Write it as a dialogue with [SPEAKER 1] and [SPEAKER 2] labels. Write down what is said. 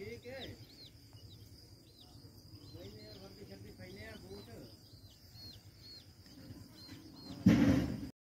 [SPEAKER 1] ठीक है